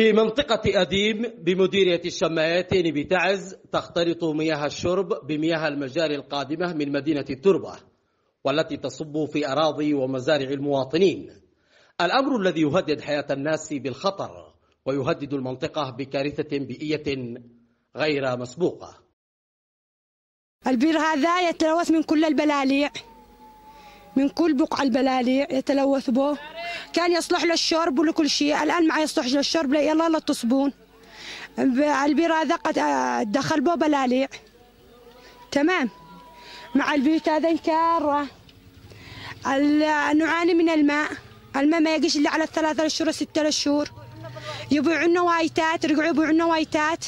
في منطقة أديم بمديرية الشمايتين بتعز تختلط مياه الشرب بمياه المجاري القادمة من مدينة التربة والتي تصب في أراضي ومزارع المواطنين. الأمر الذي يهدد حياة الناس بالخطر ويهدد المنطقة بكارثة بيئية غير مسبوقة. البير هذا يتلوث من كل البلاليع من كل بقع البلاليع يتلوث به. كان يصلح للشرب ولكل شيء. الآن ما يصلح للشرب يلا لا تصبون. البير هذا قد دخل به بلاليع تمام. مع البيوت هذا كارة نعاني من الماء. الماء ما يجيش إلا على الثلاثة أشهر ستة أشهر يبيعون وايتات رجعوا يبيعون وايتات.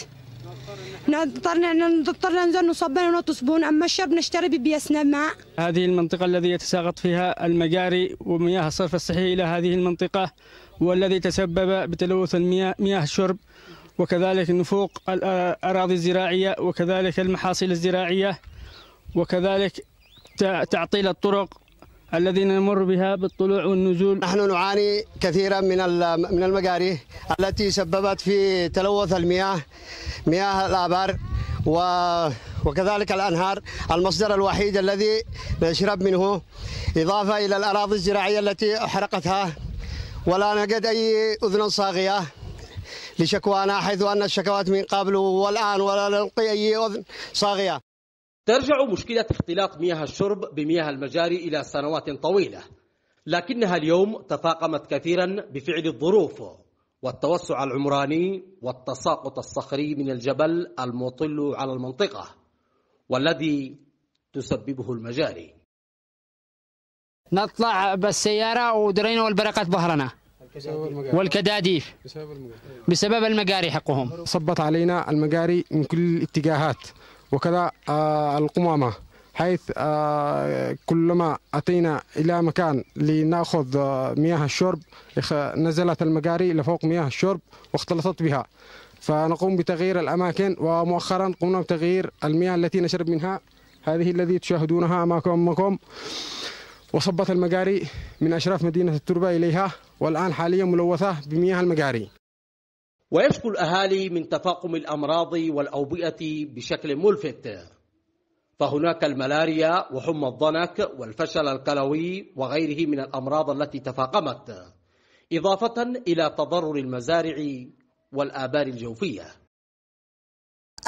نضطر نضطر ننزل نصبن ونتصبون أما الشرب نشتري ببيسنا ماء. هذه المنطقة الذي يتساقط فيها المجاري ومياه الصرف الصحي إلى هذه المنطقة والذي تسبب بتلوث المياه مياه الشرب وكذلك نفوق الأراضي الزراعية وكذلك المحاصيل الزراعية وكذلك تعطيل الطرق الذين نمر بها بالطلوع والنزول. نحن نعاني كثيرا من من المجاري التي سببت في تلوث المياه مياه الآبار وكذلك الأنهار المصدر الوحيد الذي نشرب منه إضافة إلى الأراضي الزراعية التي أحرقتها. ولا نجد أي أذن صاغية لشكوانا حيث أن الشكوات من قبل والآن ولا نلقي أي أذن صاغية. ترجع مشكلة اختلاط مياه الشرب بمياه المجاري إلى سنوات طويلة لكنها اليوم تفاقمت كثيرا بفعل الظروف والتوسع العمراني والتساقط الصخري من الجبل المطل على المنطقة والذي تسببه المجاري. نطلع بالسيارة ودرينا والبركات ظهرنا. والكداديف. بسبب المجاري حقهم. صبت علينا المجاري من كل الاتجاهات. وكذا آه القمامة حيث آه كلما أتينا إلى مكان لنأخذ آه مياه الشرب نزلت المجاري لفوق مياه الشرب واختلطت بها. فنقوم بتغيير الأماكن ومؤخرا قمنا بتغيير المياه التي نشرب منها. هذه الذي تشاهدونها أمامكم وصبت المجاري من أشراف مدينة التربة إليها والآن حاليا ملوثة بمياه المجاري ويشكو الأهالي من تفاقم الأمراض والأوبئة بشكل ملفت. فهناك الملاريا وحمى الضنك والفشل الكلوي وغيره من الأمراض التي تفاقمت إضافة إلى تضرر المزارع والآبار الجوفية.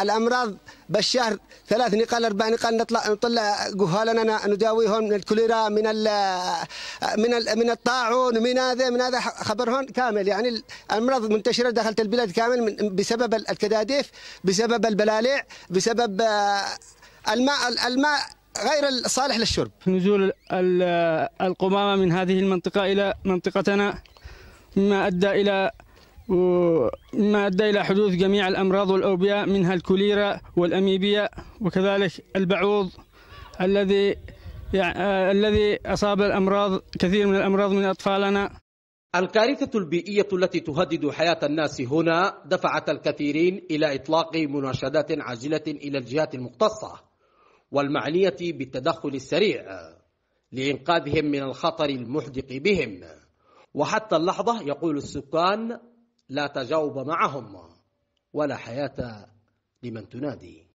الأمراض بالشهر ثلاث نقال أربع نقال نطلع نطلع جهالنا نداويهم من الكوليرا من ال من ال من الطاعون من هذا من هذا خبرهم كامل. يعني الأمراض منتشرة داخل البلاد كامل بسبب الكداديف بسبب البلاليع بسبب الماء الماء غير الصالح للشرب. نزول القمامة من هذه المنطقة إلى منطقتنا مما أدى إلى وما أدى إلى حدوث جميع الأمراض والأوبئة منها الكوليرا والأميبيا وكذلك البعوض الذي يعني الذي أصاب الأمراض كثير من الأمراض من أطفالنا. الكارثة البيئية التي تهدد حياة الناس هنا دفعت الكثيرين إلى إطلاق مناشدات عاجلة إلى الجهات المختصة والمعنية بالتدخل السريع لإنقاذهم من الخطر المحدق بهم. وحتى اللحظة يقول السكان لا تجاوب معهم ولا حياة لمن تنادي.